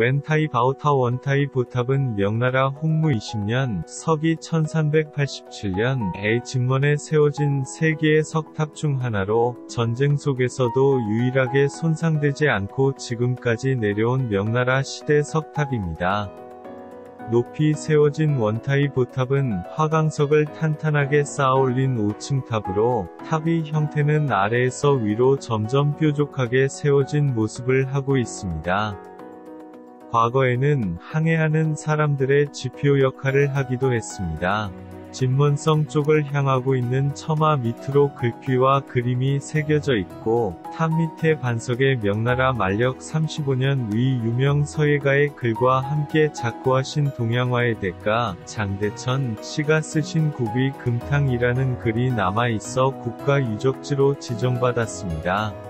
웬타이 바오타 원타이 보탑은 명나라 홍무 20년 서기 1387년 에 진원에 세워진 세 개의 석탑 중 하나로 전쟁 속에서도 유일하게 손상되지 않고 지금까지 내려온 명나라 시대 석탑입니다. 높이 세워진 원타이 보탑은 화강석을 탄탄하게 쌓아올린 5층 탑으로 탑의 형태는 아래에서 위로 점점 뾰족하게 세워진 모습을 하고 있습니다. 과거에는 항해하는 사람들의 지표 역할을 하기도 했습니다. 진먼성 쪽을 향하고 있는 처마 밑으로 글귀와 그림이 새겨져 있고 탑 밑에 반석에 명나라 만력 35년 위 유명 서예가의 글과 함께 작고하신 동양화의 대가 장대천 씨가 쓰신 국의 금탕이라는 글이 남아 있어 국가 유적지로 지정받았습니다.